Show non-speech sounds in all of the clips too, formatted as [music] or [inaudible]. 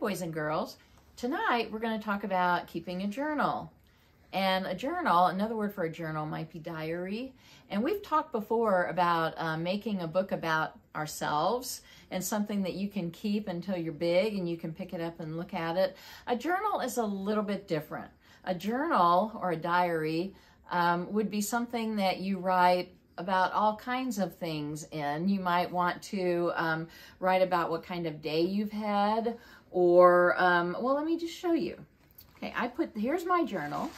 boys and girls. Tonight, we're going to talk about keeping a journal. And a journal, another word for a journal might be diary. And we've talked before about uh, making a book about ourselves and something that you can keep until you're big and you can pick it up and look at it. A journal is a little bit different. A journal or a diary um, would be something that you write about all kinds of things in. You might want to um, write about what kind of day you've had or, um, well, let me just show you. Okay, I put, here's my journal.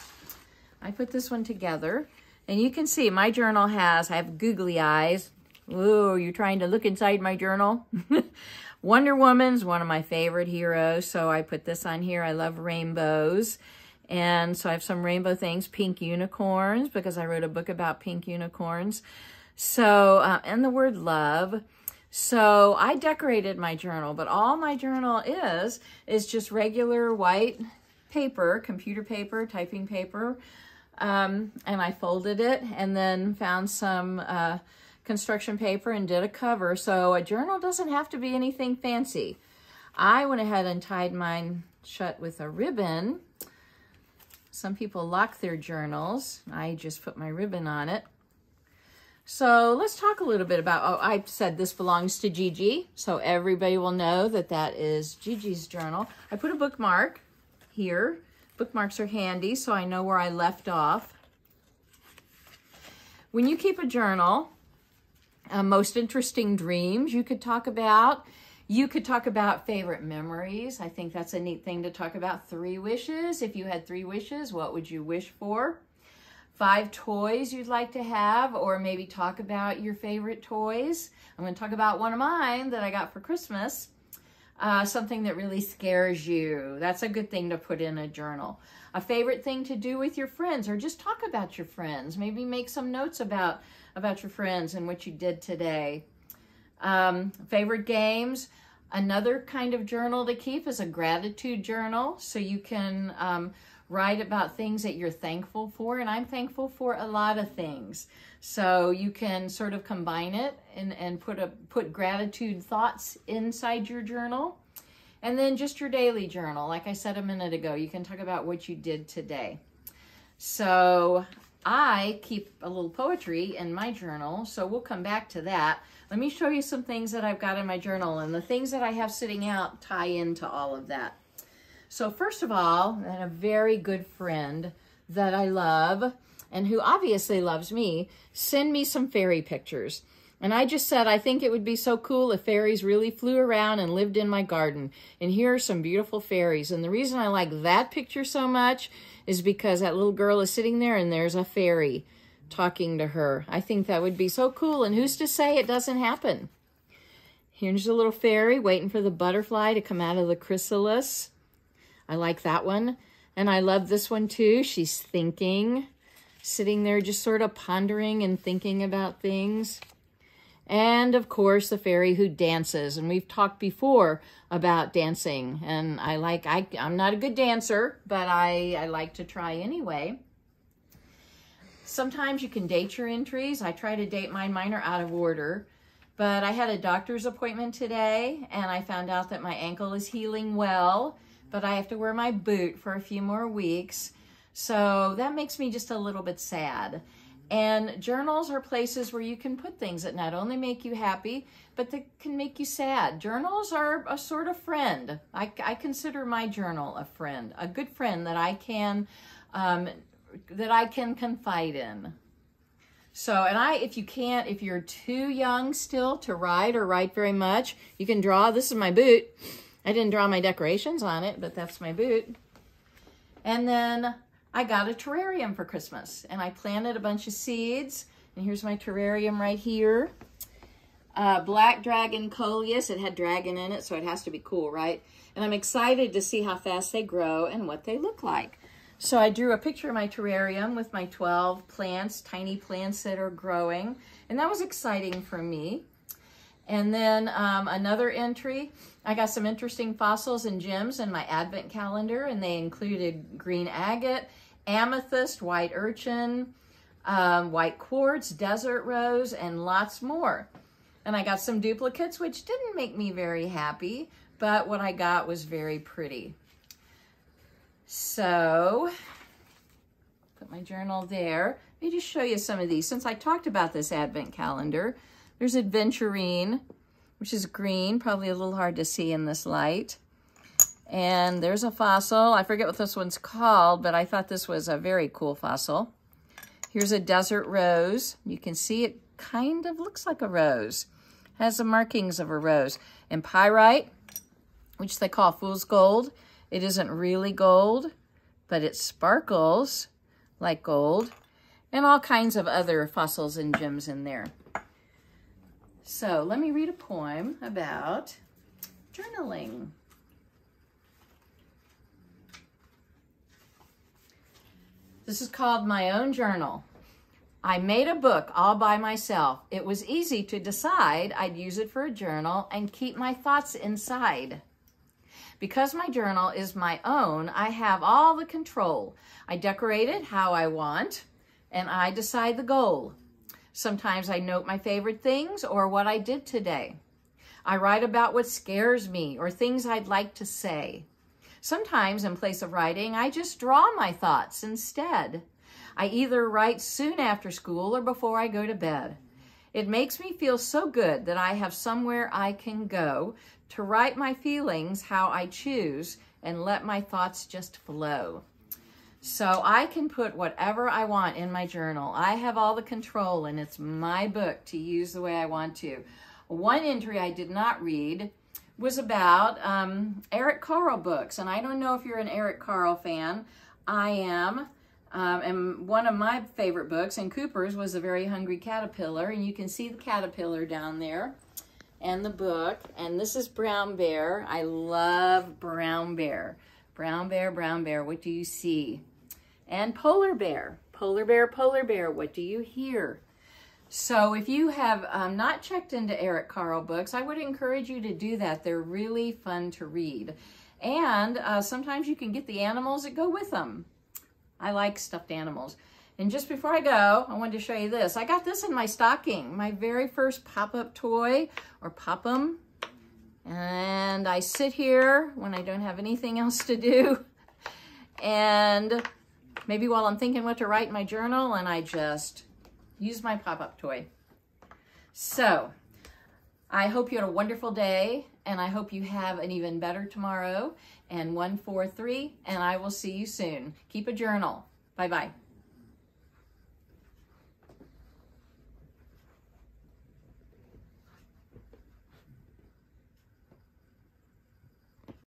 I put this one together and you can see my journal has, I have googly eyes. Ooh, you're trying to look inside my journal? [laughs] Wonder Woman's one of my favorite heroes, so I put this on here. I love rainbows. And so I have some rainbow things, pink unicorns, because I wrote a book about pink unicorns. So, uh, and the word love. So I decorated my journal, but all my journal is, is just regular white paper, computer paper, typing paper. Um, and I folded it and then found some uh, construction paper and did a cover. So a journal doesn't have to be anything fancy. I went ahead and tied mine shut with a ribbon some people lock their journals. I just put my ribbon on it. So let's talk a little bit about, oh, I said this belongs to Gigi, so everybody will know that that is Gigi's journal. I put a bookmark here. Bookmarks are handy, so I know where I left off. When you keep a journal, uh, most interesting dreams you could talk about. You could talk about favorite memories. I think that's a neat thing to talk about. Three wishes. If you had three wishes, what would you wish for? Five toys you'd like to have, or maybe talk about your favorite toys. I'm going to talk about one of mine that I got for Christmas. Uh, something that really scares you. That's a good thing to put in a journal. A favorite thing to do with your friends, or just talk about your friends. Maybe make some notes about, about your friends and what you did today. Um, favorite games. Another kind of journal to keep is a gratitude journal. So you can um, write about things that you're thankful for. And I'm thankful for a lot of things. So you can sort of combine it and, and put, a, put gratitude thoughts inside your journal. And then just your daily journal. Like I said a minute ago, you can talk about what you did today. So I keep a little poetry in my journal, so we'll come back to that. Let me show you some things that I've got in my journal, and the things that I have sitting out tie into all of that. So first of all, and a very good friend that I love, and who obviously loves me, send me some fairy pictures. And I just said, I think it would be so cool if fairies really flew around and lived in my garden. And here are some beautiful fairies. And the reason I like that picture so much is because that little girl is sitting there and there's a fairy talking to her. I think that would be so cool. And who's to say it doesn't happen? Here's a little fairy waiting for the butterfly to come out of the chrysalis. I like that one. And I love this one too. She's thinking, sitting there just sort of pondering and thinking about things. And of course, the fairy who dances. And we've talked before about dancing. And I like, I, I'm not a good dancer, but I, I like to try anyway. Sometimes you can date your entries. I try to date mine. Mine are out of order. But I had a doctor's appointment today, and I found out that my ankle is healing well, but I have to wear my boot for a few more weeks. So that makes me just a little bit sad. And journals are places where you can put things that not only make you happy, but that can make you sad. Journals are a sort of friend. I, I consider my journal a friend, a good friend that I can um, that I can confide in. So, and I, if you can't, if you're too young still to write or write very much, you can draw. This is my boot. I didn't draw my decorations on it, but that's my boot. And then I got a terrarium for Christmas and I planted a bunch of seeds. And here's my terrarium right here. Uh, Black Dragon Coleus. It had dragon in it, so it has to be cool, right? And I'm excited to see how fast they grow and what they look like. So I drew a picture of my terrarium with my 12 plants, tiny plants that are growing. And that was exciting for me. And then um, another entry, I got some interesting fossils and gems in my advent calendar, and they included green agate, amethyst, white urchin, um, white quartz, desert rose, and lots more. And I got some duplicates, which didn't make me very happy, but what I got was very pretty. So, put my journal there. Let me just show you some of these. Since I talked about this advent calendar, there's Adventurine, which is green, probably a little hard to see in this light. And there's a fossil. I forget what this one's called, but I thought this was a very cool fossil. Here's a desert rose. You can see it kind of looks like a rose. Has the markings of a rose. And pyrite, which they call fool's gold. It isn't really gold, but it sparkles like gold. And all kinds of other fossils and gems in there. So let me read a poem about journaling. This is called My Own Journal. I made a book all by myself. It was easy to decide I'd use it for a journal and keep my thoughts inside. Because my journal is my own, I have all the control. I decorate it how I want, and I decide the goal. Sometimes I note my favorite things or what I did today. I write about what scares me or things I'd like to say. Sometimes in place of writing, I just draw my thoughts instead. I either write soon after school or before I go to bed. It makes me feel so good that I have somewhere I can go to write my feelings how I choose and let my thoughts just flow. So I can put whatever I want in my journal. I have all the control and it's my book to use the way I want to. One entry I did not read was about um, Eric Carle books. And I don't know if you're an Eric Carle fan. I am. Um, and one of my favorite books, and Cooper's, was A Very Hungry Caterpillar. And you can see the caterpillar down there and the book. And this is Brown Bear. I love Brown Bear. Brown Bear, Brown Bear, what do you see? And Polar Bear. Polar Bear, Polar Bear, what do you hear? So if you have um, not checked into Eric Carle books, I would encourage you to do that. They're really fun to read. And uh, sometimes you can get the animals that go with them. I like stuffed animals. And just before I go, I wanted to show you this. I got this in my stocking, my very first pop-up toy, or pop-em. And I sit here when I don't have anything else to do. [laughs] And maybe while I'm thinking what to write in my journal, and I just use my pop-up toy. So, I hope you had a wonderful day, and I hope you have an even better tomorrow. And 143, and I will see you soon. Keep a journal. Bye-bye.